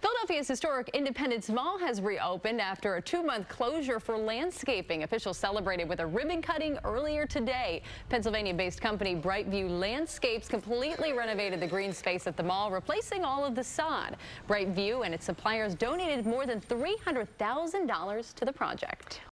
Philadelphia's historic Independence Mall has reopened after a two-month closure for landscaping. Officials celebrated with a ribbon cutting earlier today. Pennsylvania-based company Brightview Landscapes completely renovated the green space at the mall, replacing all of the sod. Brightview and its suppliers donated more than $300,000 to the project.